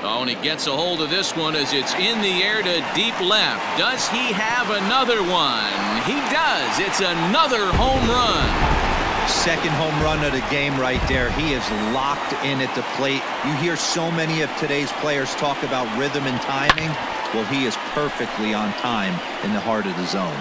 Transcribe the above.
Oh, and he gets a hold of this one as it's in the air to deep left. Does he have another one? He does. It's another home run. Second home run of the game right there. He is locked in at the plate. You hear so many of today's players talk about rhythm and timing. Well, he is perfectly on time in the heart of the zone.